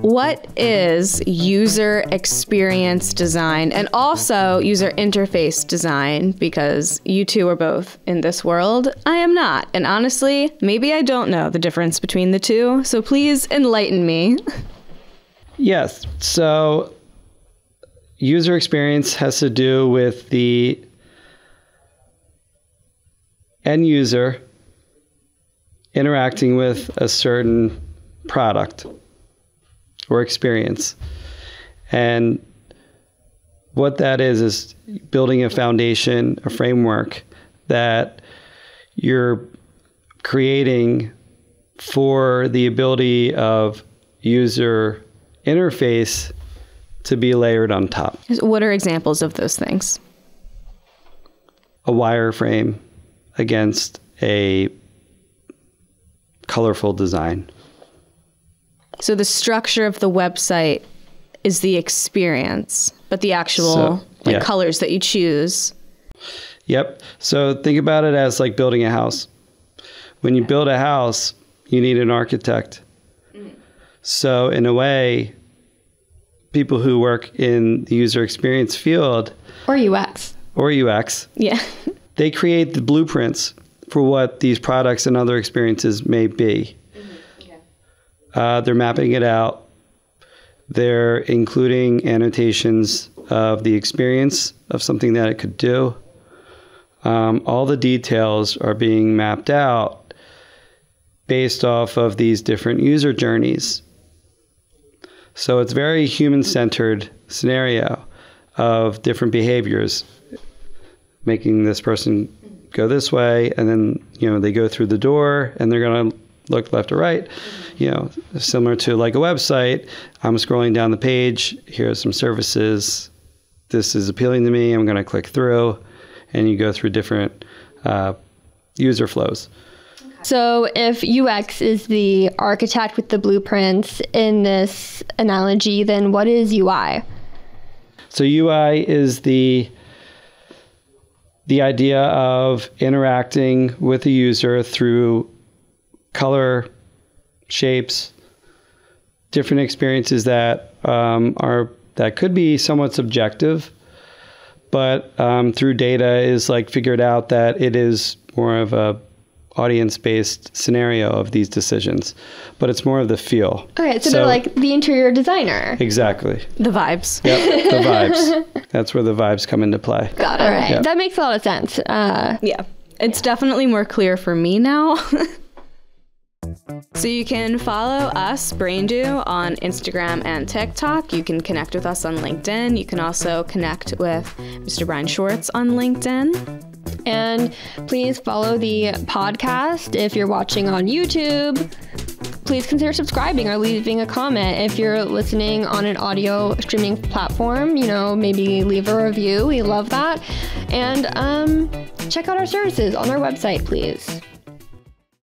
What is user experience design and also user interface design? Because you two are both in this world. I am not. And honestly, maybe I don't know the difference between the two. So please enlighten me. Yes. So user experience has to do with the end user interacting with a certain product or experience. And what that is, is building a foundation, a framework that you're creating for the ability of user interface to be layered on top. What are examples of those things? A wireframe against a colorful design. So the structure of the website is the experience, but the actual So, like yeah. colors that you choose. Yep. So think about it as like building a house. When you build a house, you need an architect. So, in a way, people who work in the user experience field Or UX. or UX, Yeah. they create the blueprints for what these products and other experiences may be. Uh, they're mapping it out. They're including annotations of the experience of something that it could do. Um, all the details are being mapped out based off of these different user journeys. So it's very human centered scenario of different behaviors making this person go this way and then you know they go through the door and they're going to look left or right you know similar to like a website. I'm scrolling down the page. Here are some services. This is appealing to me. I'm going to click through. And you go through different uh, user flows. So if UX is the architect with the blueprints in this analogy, then what is UI? So UI is the the idea of interacting with the user through color, shapes, different experiences that um, are that could be somewhat subjective, but um, through data is like figured out that it is more of a audience-based scenario of these decisions, but it's more of the feel. Okay, so, they're like the interior designer. exactly. The vibes. Yep, the vibes. That's where the vibes come into play. Got it. All right, Yeah. that makes a lot of sense. Uh, Yeah. It's definitely more clear for me now. so you can follow us, BrainDo, on Instagram and TikTok. You can connect with us on LinkedIn. You can also connect with Mr. Brian Schwartz on LinkedIn. and please follow the podcast if you're watching on YouTube. Please consider subscribing or leaving a comment if you're listening on an audio streaming platform. You know, maybe leave a review. We love that. And um, check out our services on our website, please.